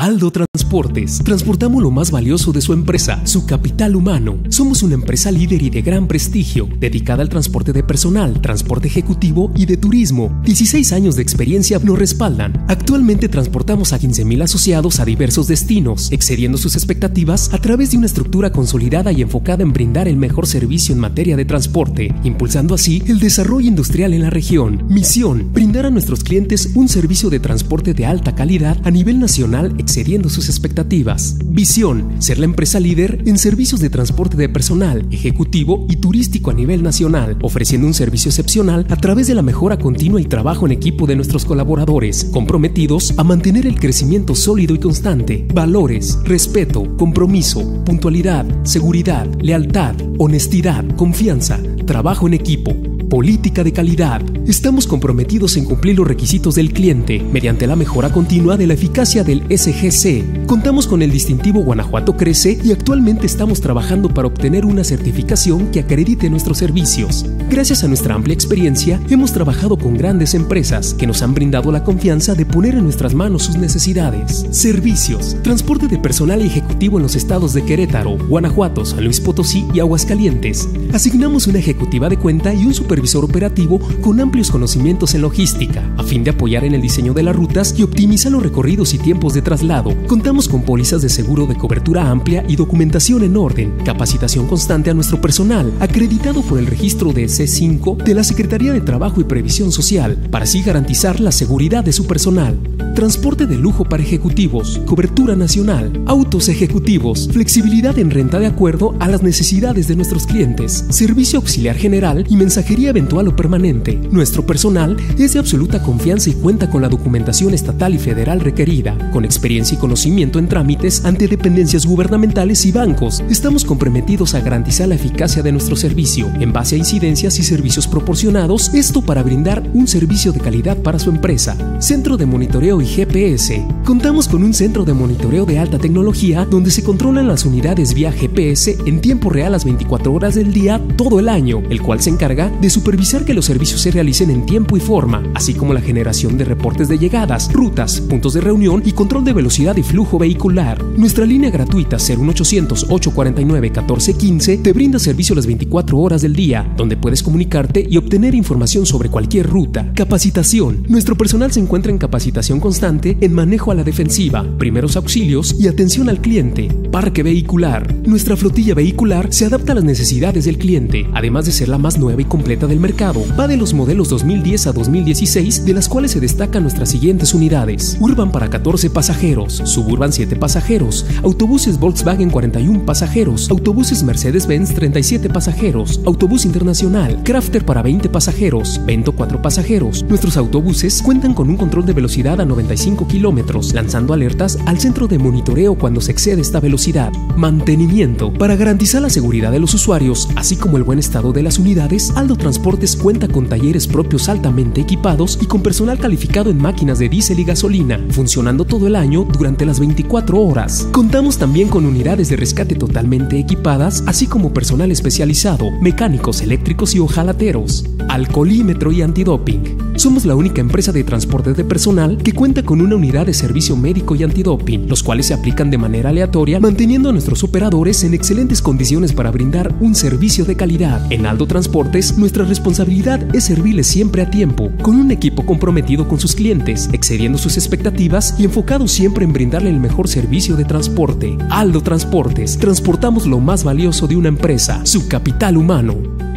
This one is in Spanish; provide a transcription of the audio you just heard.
Aldo Transportes. Transportamos lo más valioso de su empresa, su capital humano. Somos una empresa líder y de gran prestigio, dedicada al transporte de personal, transporte ejecutivo y de turismo. 16 años de experiencia nos respaldan. Actualmente transportamos a 15.000 asociados a diversos destinos, excediendo sus expectativas a través de una estructura consolidada y enfocada en brindar el mejor servicio en materia de transporte, impulsando así el desarrollo industrial en la región. Misión: brindar a nuestros clientes un servicio de transporte de alta calidad a nivel nacional excediendo sus expectativas. Visión, ser la empresa líder en servicios de transporte de personal, ejecutivo y turístico a nivel nacional, ofreciendo un servicio excepcional a través de la mejora continua y trabajo en equipo de nuestros colaboradores, comprometidos a mantener el crecimiento sólido y constante. Valores, respeto, compromiso, puntualidad, seguridad, lealtad, honestidad, confianza, trabajo en equipo Política de calidad. Estamos comprometidos en cumplir los requisitos del cliente mediante la mejora continua de la eficacia del SGC. Contamos con el distintivo Guanajuato Crece y actualmente estamos trabajando para obtener una certificación que acredite nuestros servicios. Gracias a nuestra amplia experiencia, hemos trabajado con grandes empresas que nos han brindado la confianza de poner en nuestras manos sus necesidades. Servicios. Transporte de personal ejecutivo en los estados de Querétaro, Guanajuato, San Luis Potosí y Aguascalientes. Asignamos una ejecutiva de cuenta y un super supervisor operativo con amplios conocimientos en logística, a fin de apoyar en el diseño de las rutas y optimizar los recorridos y tiempos de traslado. Contamos con pólizas de seguro de cobertura amplia y documentación en orden, capacitación constante a nuestro personal, acreditado por el registro de C5 de la Secretaría de Trabajo y Previsión Social, para así garantizar la seguridad de su personal. Transporte de lujo para ejecutivos, cobertura nacional, autos ejecutivos, flexibilidad en renta de acuerdo a las necesidades de nuestros clientes, servicio auxiliar general y mensajería eventual o permanente. Nuestro personal es de absoluta confianza y cuenta con la documentación estatal y federal requerida, con experiencia y conocimiento en trámites ante dependencias gubernamentales y bancos. Estamos comprometidos a garantizar la eficacia de nuestro servicio en base a incidencias y servicios proporcionados, esto para brindar un servicio de calidad para su empresa. Centro de Monitoreo y GPS. Contamos con un centro de monitoreo de alta tecnología donde se controlan las unidades vía GPS en tiempo real las 24 horas del día todo el año, el cual se encarga de supervisar que los servicios se realicen en tiempo y forma, así como la generación de reportes de llegadas, rutas, puntos de reunión y control de velocidad y flujo vehicular. Nuestra línea gratuita 01800 849 1415 te brinda servicio las 24 horas del día, donde puedes comunicarte y obtener información sobre cualquier ruta. Capacitación. Nuestro personal se encuentra en capacitación constante en manejo a la defensiva, primeros auxilios y atención al cliente. Parque vehicular. Nuestra flotilla vehicular se adapta a las necesidades del cliente, además de ser la más nueva y completa del mercado. Va de los modelos 2010 a 2016, de las cuales se destacan nuestras siguientes unidades. Urban para 14 pasajeros, Suburban 7 pasajeros, autobuses Volkswagen 41 pasajeros, autobuses Mercedes-Benz 37 pasajeros, autobús internacional, Crafter para 20 pasajeros, Vento 4 pasajeros. Nuestros autobuses cuentan con un control de velocidad a 95 kilómetros, lanzando alertas al centro de monitoreo cuando se excede esta velocidad. Mantenimiento. Para garantizar la seguridad de los usuarios, así como el buen estado de las unidades, Aldo Transporte Transportes cuenta con talleres propios altamente equipados y con personal calificado en máquinas de diésel y gasolina, funcionando todo el año durante las 24 horas. Contamos también con unidades de rescate totalmente equipadas, así como personal especializado, mecánicos eléctricos y ojalateros, alcoholímetro y antidoping. Somos la única empresa de transporte de personal que cuenta con una unidad de servicio médico y antidoping, los cuales se aplican de manera aleatoria, manteniendo a nuestros operadores en excelentes condiciones para brindar un servicio de calidad. En Aldo Transportes, nuestra responsabilidad es servirles siempre a tiempo, con un equipo comprometido con sus clientes, excediendo sus expectativas y enfocado siempre en brindarle el mejor servicio de transporte. Aldo Transportes, transportamos lo más valioso de una empresa, su capital humano.